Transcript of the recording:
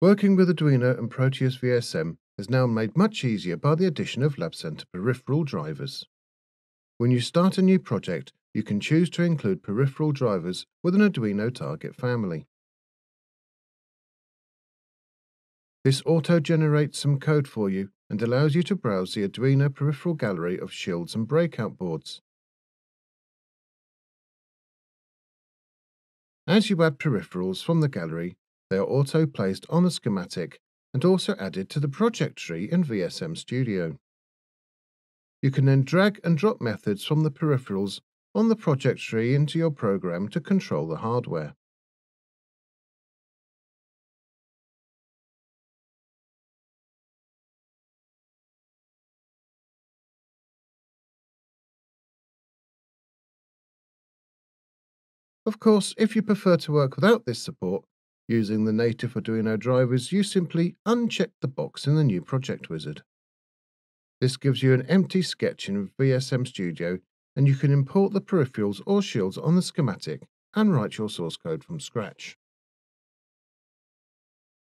Working with Arduino and Proteus VSM is now made much easier by the addition of Labcenter peripheral drivers. When you start a new project, you can choose to include peripheral drivers with an Arduino target family. This auto-generates some code for you and allows you to browse the Arduino peripheral gallery of shields and breakout boards. As you add peripherals from the gallery, they are auto-placed on the schematic and also added to the project tree in VSM Studio. You can then drag and drop methods from the peripherals on the project tree into your program to control the hardware. Of course, if you prefer to work without this support, Using the native Arduino drivers, you simply uncheck the box in the new project wizard. This gives you an empty sketch in VSM Studio and you can import the peripherals or shields on the schematic and write your source code from scratch.